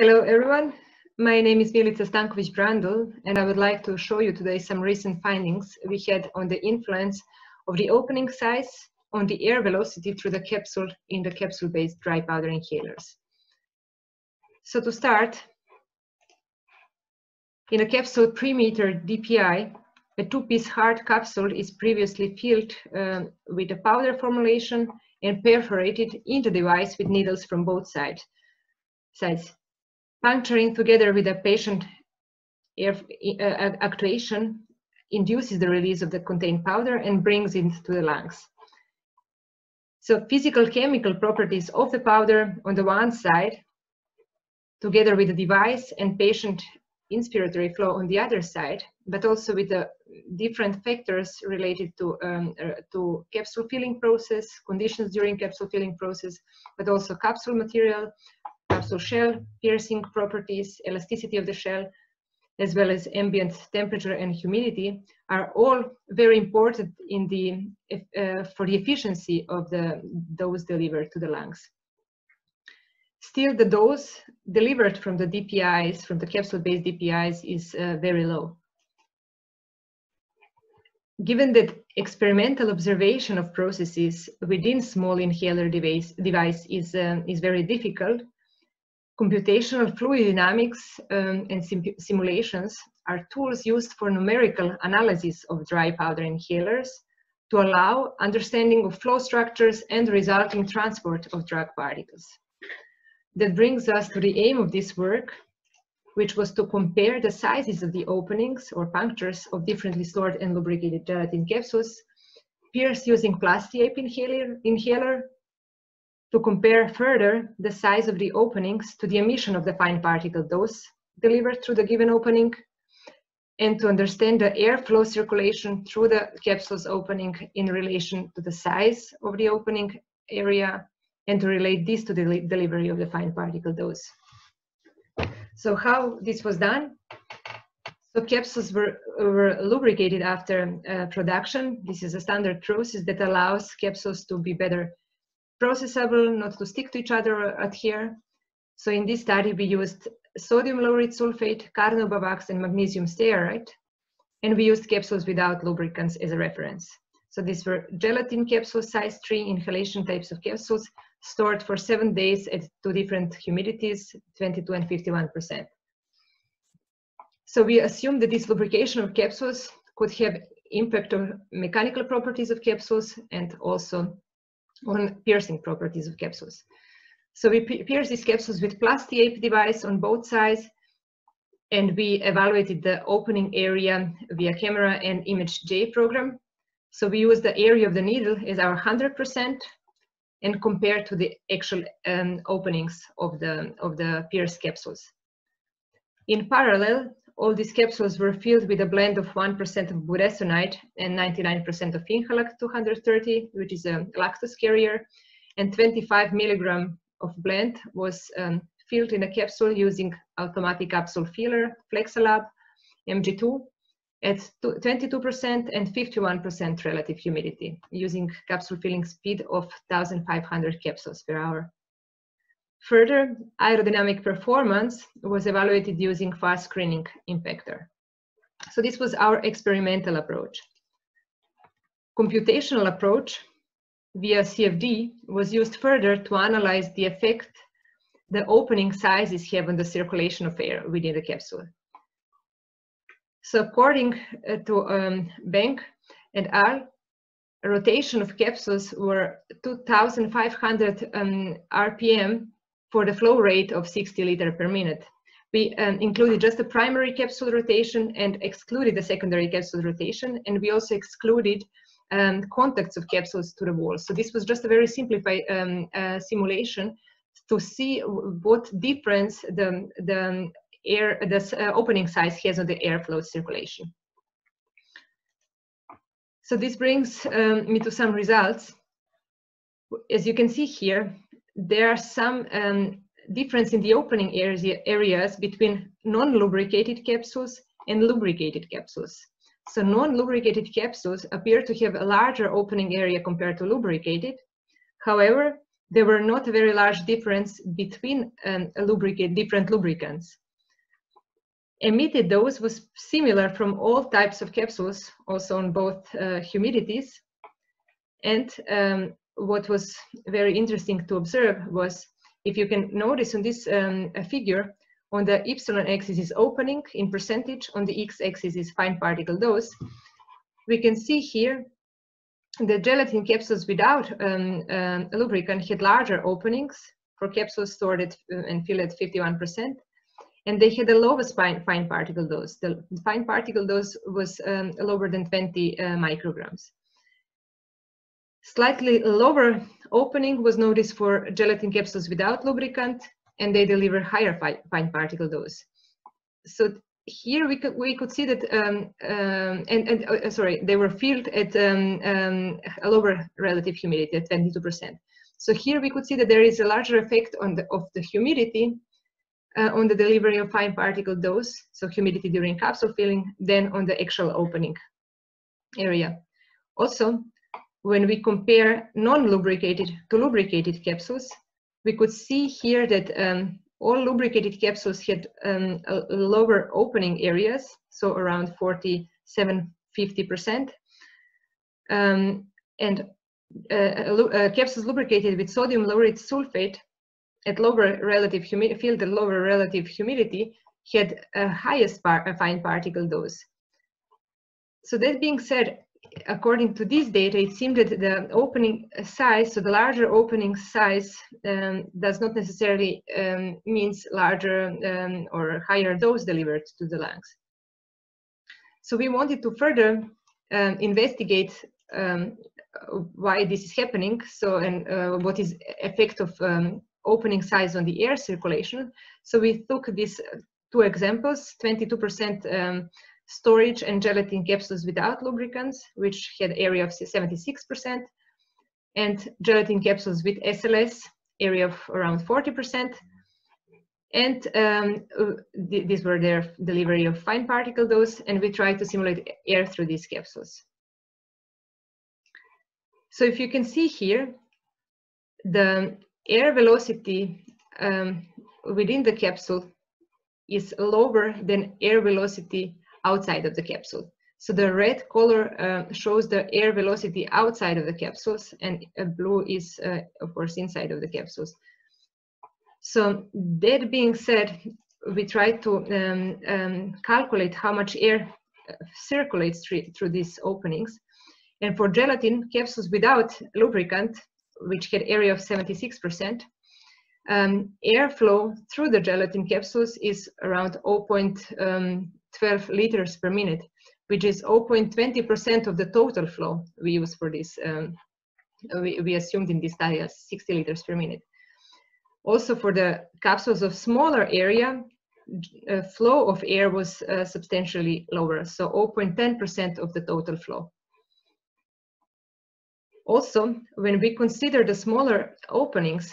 Hello, everyone. My name is Milica Stankovic-Brandl, and I would like to show you today some recent findings we had on the influence of the opening size on the air velocity through the capsule in the capsule-based dry powder inhalers. So to start, in a capsule pre-meter DPI, a two-piece hard capsule is previously filled um, with a powder formulation and perforated in the device with needles from both sides. sides. Puncturing together with a patient air uh, actuation induces the release of the contained powder and brings it to the lungs. So physical chemical properties of the powder on the one side, together with the device and patient inspiratory flow on the other side, but also with the different factors related to, um, uh, to capsule filling process, conditions during capsule filling process, but also capsule material, capsule shell, piercing properties, elasticity of the shell, as well as ambient temperature and humidity are all very important in the, uh, for the efficiency of the dose delivered to the lungs. Still, the dose delivered from the DPIs, from the capsule-based DPIs, is uh, very low. Given that experimental observation of processes within small inhaler device, device is, uh, is very difficult, computational fluid dynamics um, and sim simulations are tools used for numerical analysis of dry powder inhalers to allow understanding of flow structures and resulting transport of drug particles. That brings us to the aim of this work, which was to compare the sizes of the openings or punctures of differently stored and lubricated gelatin capsules pierced using Plastiape inhaler, inhaler to compare further the size of the openings to the emission of the fine particle dose delivered through the given opening, and to understand the airflow circulation through the capsule's opening in relation to the size of the opening area, and to relate this to the delivery of the fine particle dose. So how this was done? So capsules were, were lubricated after uh, production. This is a standard process that allows capsules to be better processable, not to stick to each other adhere. So in this study, we used sodium lauryl sulfate, carnauba and magnesium stearate, and we used capsules without lubricants as a reference. So these were gelatin capsule size 3 inhalation types of capsules stored for seven days at two different humidities, 22 and 51%. So we assumed that this lubrication of capsules could have impact on mechanical properties of capsules and also on piercing properties of capsules. So we pierce these capsules with Plastiape device on both sides, and we evaluated the opening area via camera and ImageJ program. So we use the area of the needle as our 100% and compared to the actual um, openings of the, of the pierced capsules. In parallel, all these capsules were filled with a blend of 1% of budesonide and 99% of Inhalac 230, which is a lactose carrier, and 25 milligram of blend was um, filled in a capsule using automatic capsule filler, Flexalab, MG2, at 22% and 51% relative humidity, using capsule filling speed of 1,500 capsules per hour. Further, aerodynamic performance was evaluated using fast screening impactor. So this was our experimental approach. Computational approach via CFD was used further to analyze the effect the opening sizes have on the circulation of air within the capsule. So according uh, to um, Bank and al, rotation of capsules were 2,500 um, RPM for the flow rate of 60 liter per minute. We um, included just the primary capsule rotation and excluded the secondary capsule rotation, and we also excluded um, contacts of capsules to the wall. So this was just a very simplified um, uh, simulation to see what difference the, the air, the uh, opening size has on the airflow circulation. So this brings um, me to some results. As you can see here, there are some um, difference in the opening areas between non-lubricated capsules and lubricated capsules. So non-lubricated capsules appear to have a larger opening area compared to lubricated. However, there were not a very large difference between um, lubricant, different lubricants. Emitted dose was similar from all types of capsules, also on both uh, humidities. And um, what was very interesting to observe was, if you can notice on this um, figure, on the epsilon axis is opening in percentage, on the x-axis is fine particle dose. We can see here the gelatin capsules without um, um, lubricant had larger openings for capsules stored at, uh, and filled at 51%, and they had the lowest fine, fine particle dose. The fine particle dose was um, lower than 20 uh, micrograms. Slightly lower opening was noticed for gelatin capsules without lubricant, and they deliver higher fine particle dose. So here we could we could see that um, um, and and uh, sorry they were filled at um, um a lower relative humidity at 22 percent. So here we could see that there is a larger effect on the of the humidity uh, on the delivery of fine particle dose, so humidity during capsule filling, than on the actual opening area. Also, when we compare non-lubricated to lubricated capsules, we could see here that um, all lubricated capsules had um, lower opening areas, so around 47, 50%. Um, and uh, uh, capsules lubricated with sodium lauryl sulfate at lower relative humidity, filled at lower relative humidity, had a highest par fine particle dose. So that being said, according to this data, it seemed that the opening size, so the larger opening size, um, does not necessarily um, means larger um, or higher dose delivered to the lungs. So we wanted to further um, investigate um, why this is happening. So and uh, what is effect of um, opening size on the air circulation. So we took these two examples, 22% storage and gelatin capsules without lubricants, which had area of 76%, and gelatin capsules with SLS, area of around 40%. And um, th these were their delivery of fine particle dose, and we tried to simulate air through these capsules. So if you can see here, the air velocity um, within the capsule is lower than air velocity outside of the capsule. So the red color uh, shows the air velocity outside of the capsules and uh, blue is, uh, of course, inside of the capsules. So that being said, we try to um, um, calculate how much air uh, circulates through, these openings. And for gelatin capsules without lubricant, which had area of 76%, um, airflow through the gelatin capsules is around 0.12 12 liters per minute, which is 0.20% of the total flow we use for this. Um, we, we assumed in this study as 60 liters per minute. Also for the capsules of smaller area, uh, flow of air was uh, substantially lower, so 0.10% of the total flow. Also, when we consider the smaller openings,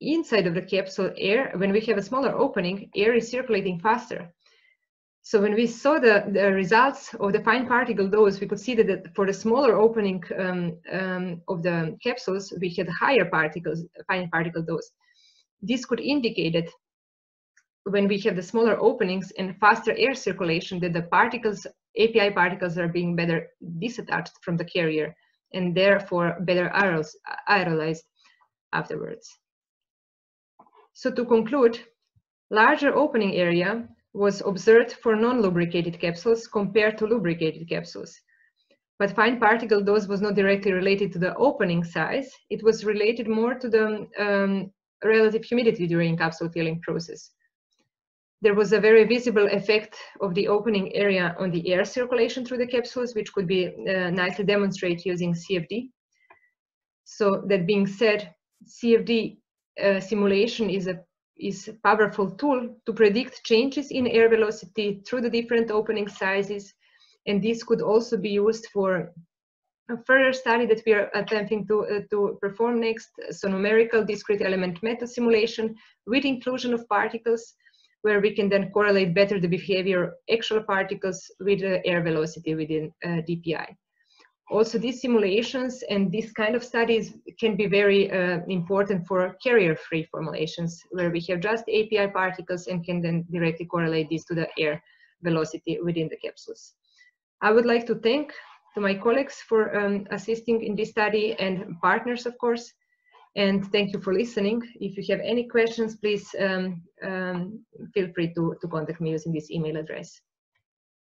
inside of the capsule air, when we have a smaller opening, air is circulating faster. So when we saw the, the results of the fine particle dose, we could see that for the smaller opening um, um, of the capsules, we had higher particles, fine particle dose. This could indicate that when we have the smaller openings and faster air circulation, that the particles, API particles are being better disattached from the carrier and therefore better aerolized afterwards. So to conclude, larger opening area was observed for non-lubricated capsules compared to lubricated capsules. But fine particle dose was not directly related to the opening size. It was related more to the um, relative humidity during capsule filling process. There was a very visible effect of the opening area on the air circulation through the capsules, which could be uh, nicely demonstrated using CFD. So that being said, CFD uh, simulation is a is a powerful tool to predict changes in air velocity through the different opening sizes. And this could also be used for a further study that we are attempting to, uh, to perform next, so numerical discrete element method simulation with inclusion of particles, where we can then correlate better the behavior of actual particles with the air velocity within uh, DPI. Also these simulations and this kind of studies can be very uh, important for carrier-free formulations where we have just API particles and can then directly correlate this to the air velocity within the capsules. I would like to thank to my colleagues for um, assisting in this study and partners, of course. And thank you for listening. If you have any questions, please um, um, feel free to, to contact me using this email address.